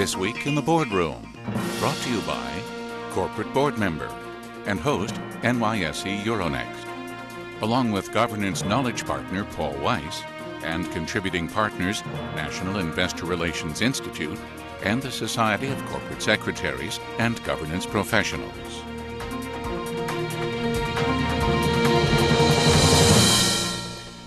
This Week in the Boardroom, brought to you by corporate board member and host NYSE Euronext, along with governance knowledge partner Paul Weiss and contributing partners National Investor Relations Institute and the Society of Corporate Secretaries and Governance Professionals.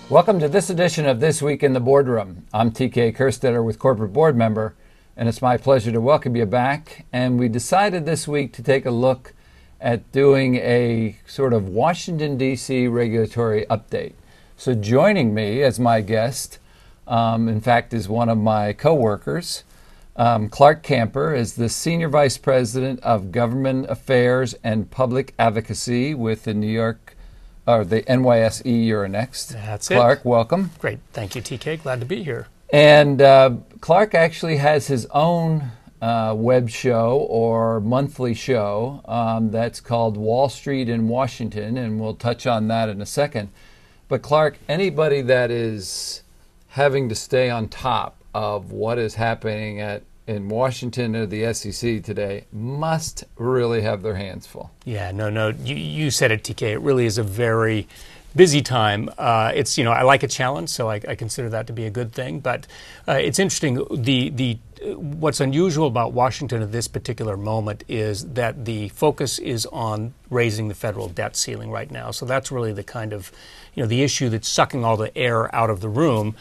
Welcome to this edition of This Week in the Boardroom. I'm TK Kerstetter with Corporate Board Member, and it's my pleasure to welcome you back. And we decided this week to take a look at doing a sort of Washington, D.C. regulatory update. So, joining me as my guest, um, in fact, is one of my coworkers. Um, Clarke Camper is the Senior Vice President of Government Affairs and Public Advocacy with the New York, or the NYSE Euronext. That's it. Clarke, welcome. Great. Thank you, TK. Glad to be here. And uh, Clarke actually has his own uh, web show or monthly show um, that's called Wall Street in Washington, and we'll touch on that in a second. But, Clarke, anybody that is having to stay on top of what is happening at in Washington or the SEC today must really have their hands full. Yeah, no, no. You, you said it, TK. It really is a very busy time. Uh, it's you know I like a challenge, so I, I consider that to be a good thing. But uh, it's interesting. The the what's unusual about Washington at this particular moment is that the focus is on raising the federal debt ceiling right now. So that's really the kind of you know the issue that's sucking all the air out of the room.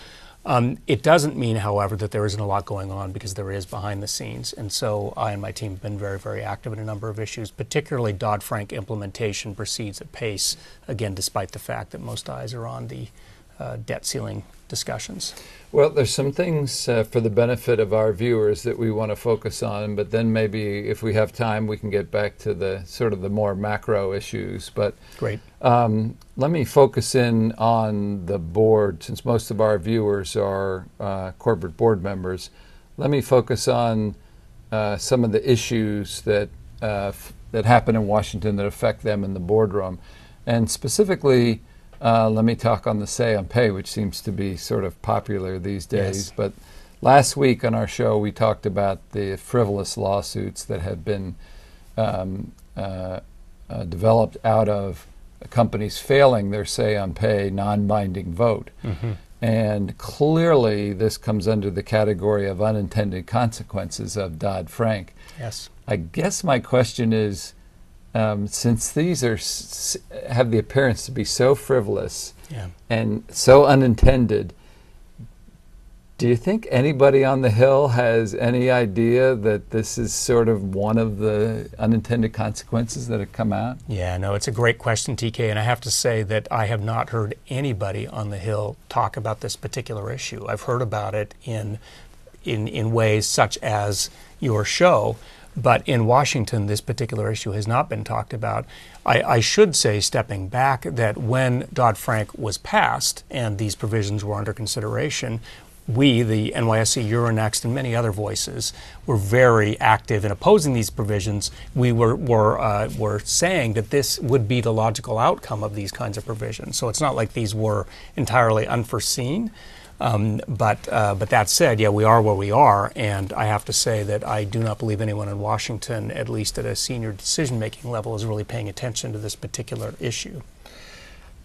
Um, it doesn't mean, however, that there isn't a lot going on because there is behind the scenes. And so I and my team have been very, very active in a number of issues, particularly Dodd Frank implementation proceeds at pace, again, despite the fact that most eyes are on the uh, debt ceiling discussions. Well, there's some things uh, for the benefit of our viewers that we want to focus on, but then maybe if we have time, we can get back to the sort of the more macro issues. But great. Um, let me focus in on the board, since most of our viewers are uh, corporate board members. Let me focus on uh, some of the issues that uh, f- that happen in Washington that affect them in the boardroom, and specifically uh, let me talk on the say on pay, which seems to be sort of popular these days. Yes. But last week on our show, we talked about the frivolous lawsuits that have been um, uh, uh, developed out of companies failing their say on pay non binding vote. Mm-hmm. And clearly, this comes under the category of unintended consequences of Dodd Frank. Yes. I guess my question is um, since these are have the appearance to be so frivolous Yeah. and so unintended, do you think anybody on the Hill has any idea that this is sort of one of the unintended consequences that have come out? Yeah, no, it's a great question, TK, and I have to say that I have not heard anybody on the Hill talk about this particular issue. I've heard about it in in in ways such as your show, but in Washington, this particular issue has not been talked about. I, I should say, stepping back, that when Dodd Frank was passed and these provisions were under consideration, we, the NYSE Euronext, and many other voices, were very active in opposing these provisions. We were were uh, were saying that this would be the logical outcome of these kinds of provisions. So it's not like these were entirely unforeseen. Um, but uh, but that said, yeah, we are where we are, and I have to say that I do not believe anyone in Washington, at least at a senior decision-making level, is really paying attention to this particular issue.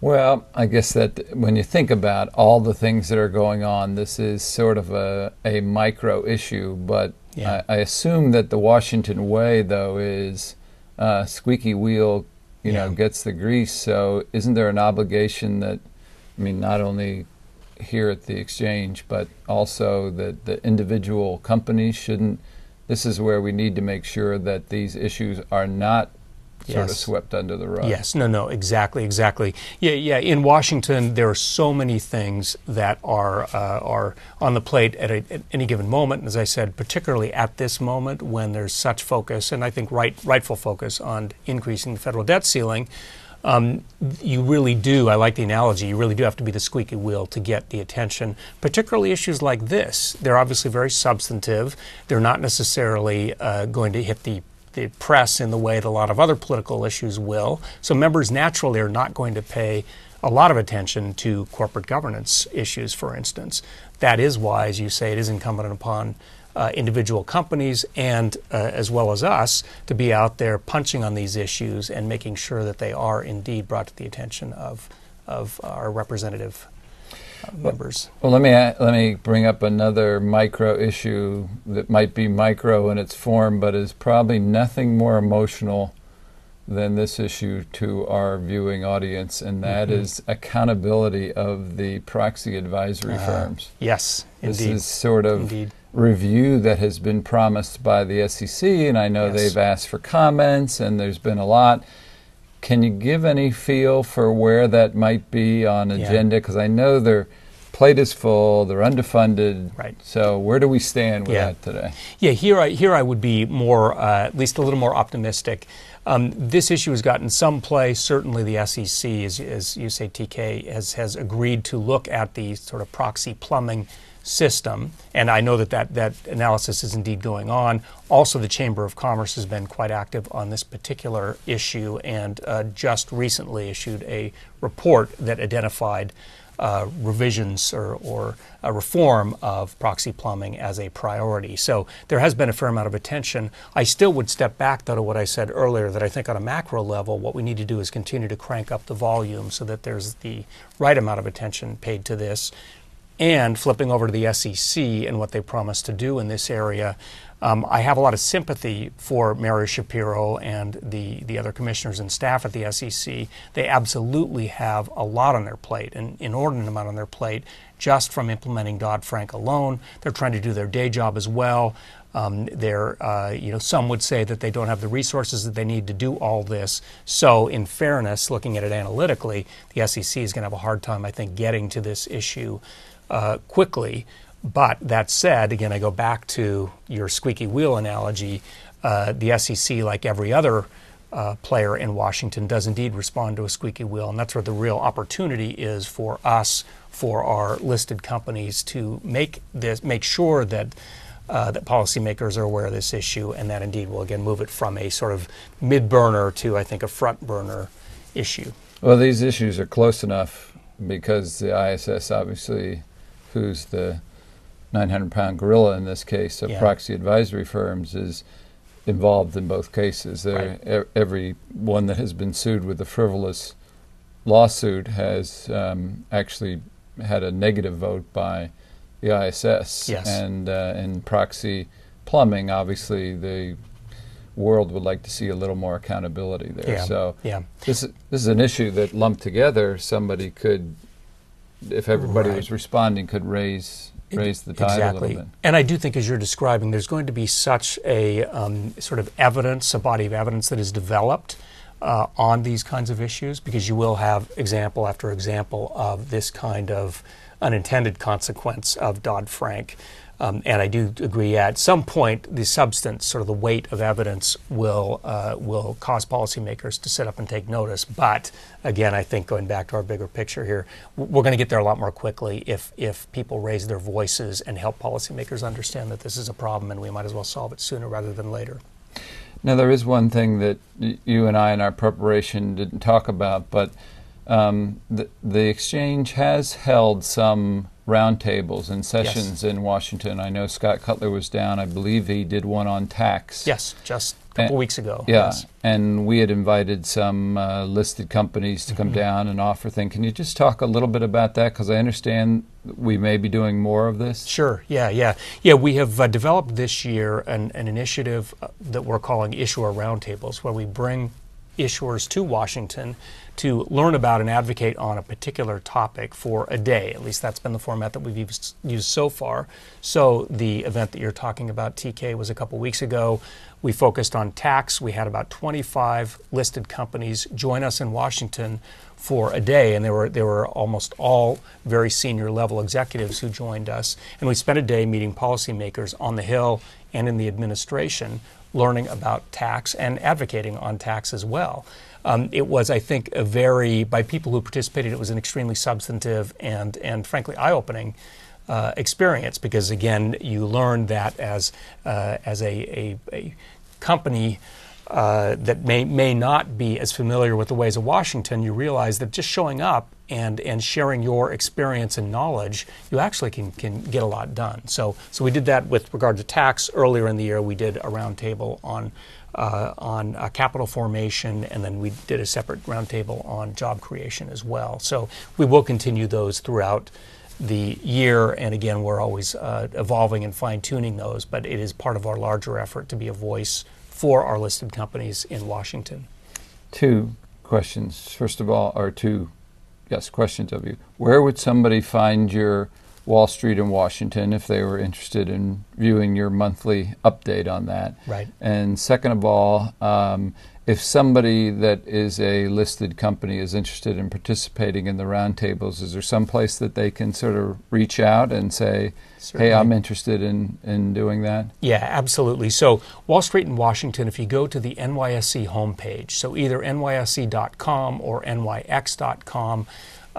Well, I guess that when you think about all the things that are going on, this is sort of a, a micro issue. But Yeah. I, I assume that the Washington way, though, is uh, squeaky wheel, you know, gets the grease. So isn't there an obligation that, I mean, not only here at the exchange, but also that the individual companies shouldn't. This is where we need to make sure that these issues are not sort of swept under the rug. Yes, no, no, exactly, exactly. Yeah, yeah. In Washington, there are so many things that are uh, are on the plate at, a, at any given moment. And as I said, particularly at this moment when there's such focus, and I think right, rightful focus on increasing the federal debt ceiling. Um, you really do. I like the analogy. You really do have to be the squeaky wheel to get the attention, particularly issues like this. They're obviously very substantive. They're not necessarily uh, going to hit the the press in the way that a lot of other political issues will. So members naturally are not going to pay a lot of attention to corporate governance issues, for instance. That is why, as you say, it is incumbent upon uh, individual companies and uh, as well as us to be out there punching on these issues and making sure that they are indeed brought to the attention of, of our representative uh, members. Well, let me let me bring up another micro issue that might be micro in its form, but is probably nothing more emotional than this issue to our viewing audience, and that mm-hmm. is accountability of the proxy advisory uh, firms. Yes, this indeed. is sort of indeed. Review that has been promised by the SEC, and I know yes. they've asked for comments, and there's been a lot. Can you give any feel for where that might be on agenda? Because yeah. I know their plate is full, they're underfunded. Right. So where do we stand with yeah. that today? Yeah, here I here I would be more, uh, at least a little more optimistic. Um, this issue has gotten some play. Certainly, the SEC, as, as you say, TK, has, has agreed to look at the sort of proxy plumbing system, and I know that, that that analysis is indeed going on. Also, the Chamber of Commerce has been quite active on this particular issue and uh, just recently issued a report that identified uh, revisions or, or a reform of proxy plumbing as a priority. So there has been a fair amount of attention. I still would step back, though, to what I said earlier that I think on a macro level, what we need to do is continue to crank up the volume so that there's the right amount of attention paid to this. And flipping over to the SEC and what they promised to do in this area, um, I have a lot of sympathy for Mary Schapiro and the, the other commissioners and staff at the SEC. They absolutely have a lot on their plate, an inordinate amount on their plate, just from implementing Dodd Frank alone. They're trying to do their day job as well. Um, they're, uh, you know, some would say that they don't have the resources that they need to do all this. So, in fairness, looking at it analytically, the SEC is going to have a hard time, I think, getting to this issue uh, quickly. But that said, again, I go back to your squeaky wheel analogy. Uh, the SEC, like every other uh, player in Washington, does indeed respond to a squeaky wheel, and that's where the real opportunity is for us, for our listed companies, to make this, make sure that. Uh, that policymakers are aware of this issue, and that indeed will again move it from a sort of mid burner to, I think, a front burner issue. Well, these issues are close enough because the ISS, obviously, who's the 900 pound gorilla in this case of yeah. proxy advisory firms is involved in both cases. Right. E- every one that has been sued with a frivolous lawsuit has um, actually had a negative vote by the ISS. Yes. And uh, in proxy plumbing, obviously, the world would like to see a little more accountability there. Yeah. So yeah. this, this is an issue that lumped together, somebody could, if everybody right. was responding, could raise raise the tide exactly. a little bit. And I do think, as you're describing, there's going to be such a um, sort of evidence, a body of evidence that is developed uh, on these kinds of issues, because you will have example after example of this kind of unintended consequence of Dodd Frank. Um, and I do agree at some point the substance, sort of the weight of evidence, will uh, will cause policymakers to sit up and take notice. But again, I think going back to our bigger picture here, we're going to get there a lot more quickly if if people raise their voices and help policymakers understand that this is a problem and we might as well solve it sooner rather than later. Now, there is one thing that you and I in our preparation didn't talk about, but um, the, the exchange has held some roundtables and sessions yes. in Washington. I know Scott Cutler was down. I believe he did one on tax. Yes, just a couple and, weeks ago. Yeah, yes. and we had invited some uh, listed companies to come mm-hmm. down and offer things. Can you just talk a little bit about that? Because I understand we may be doing more of this. Sure. Yeah. Yeah. Yeah. We have uh, developed this year an, an initiative uh, that we're calling Issuer Roundtables, where we bring issuers to Washington to learn about and advocate on a particular topic for a day. At least that's been the format that we've used, so far. So the event that you're talking about, TK, was a couple weeks ago. We focused on tax. We had about 25 listed companies join us in Washington for a day, and they were they were almost all very senior level executives who joined us. And we spent a day meeting policymakers on the Hill and in the administration, learning about tax and advocating on tax as well. Um, it was, I think, a very, by people who participated, it was an extremely substantive and, and frankly, eye opening. Uh, experience because again you learn that as uh, as a, a, a company uh, that may, may not be as familiar with the ways of Washington, you realize that just showing up and, and sharing your experience and knowledge, you actually can, can get a lot done. So, so we did that with regard to tax earlier in the year. We did a roundtable on uh, on uh, capital formation, and then we did a separate roundtable on job creation as well. So we will continue those throughout the year, and again, we're always uh, evolving and fine tuning those, but it is part of our larger effort to be a voice for our listed companies in Washington. Two questions. First of all, or two, yes, questions of you. Where would somebody find your Wall Street in Washington if they were interested in viewing your monthly update on that? Right. And second of all, um, if somebody that is a listed company is interested in participating in the roundtables, is there some place that they can sort of reach out and say, Certainly. hey, I'm interested in, in doing that? Yeah, absolutely. So, Wall Street in Washington, if you go to the NYSE homepage, so either nyse.com or nyx.com,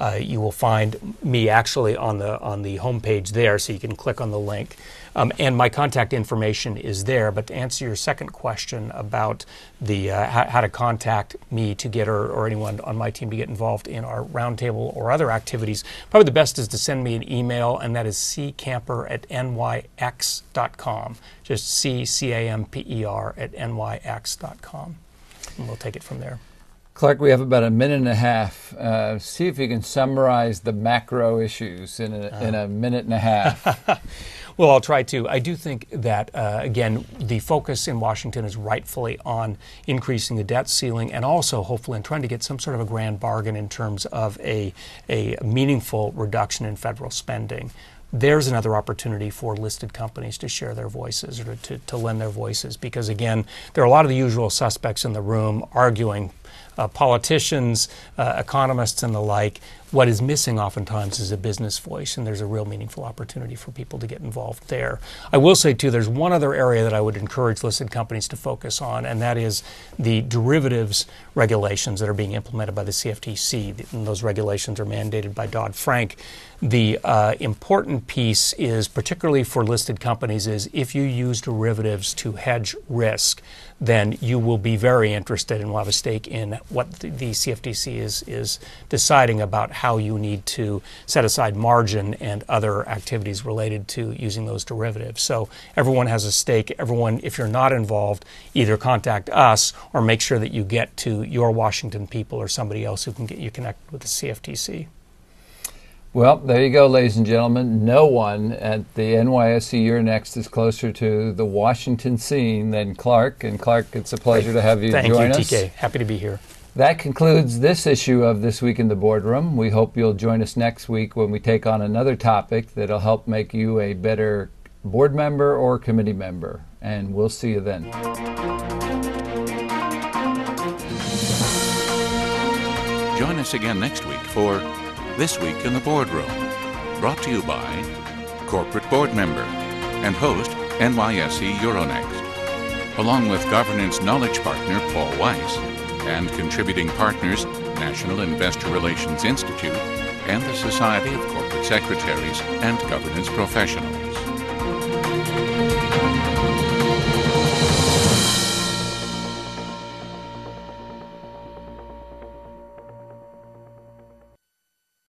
uh, you will find me actually on the on the homepage there, so you can click on the link. Um, and my contact information is there. But to answer your second question about the uh, how, how, to contact me to get or, or anyone on my team to get involved in our roundtable or other activities, probably the best is to send me an email, and that is ccamper at nyx.com. Just C C A M P E R at nyx.com. And we'll take it from there. Clarke, we have about a minute and a half. Uh, see if you can summarize the macro issues in a, uh. in a minute and a half. well, I'll try to. I do think that, uh, again, the focus in Washington is rightfully on increasing the debt ceiling and also, hopefully, in trying to get some sort of a grand bargain in terms of a, a meaningful reduction in federal spending there's another opportunity for listed companies to share their voices or to, to, lend their voices because, again, there are a lot of the usual suspects in the room arguing uh, politicians, uh, economists, and the like. What is missing oftentimes is a business voice, and there's a real meaningful opportunity for people to get involved there. I will say, too, there's one other area that I would encourage listed companies to focus on, and that is the derivatives regulations that are being implemented by the CFTC. And those regulations are mandated by Dodd Frank. The uh, important piece is, particularly for listed companies, is if you use derivatives to hedge risk, then you will be very interested and will have a stake in what the, CFTC is, is deciding about how you need to set aside margin and other activities related to using those derivatives. So everyone has a stake. Everyone, if you're not involved, either contact us or make sure that you get to your Washington people or somebody else who can get you connected with the CFTC. Well, there you go, ladies and gentlemen. No one at the NYSE Next is closer to the Washington scene than Clarke. And Clarke, it's a pleasure to have you Thank join you, us. TK. Happy to be here. That concludes this issue of This Week in the Boardroom. We hope you'll join us next week when we take on another topic that'll help make you a better board member or committee member. And we'll see you then. Join us again next week for this Week in the Boardroom, brought to you by corporate board member and host NYSE Euronext, along with governance knowledge partner Paul Weiss and contributing partners National Investor Relations Institute and the Society of Corporate Secretaries and Governance Professionals.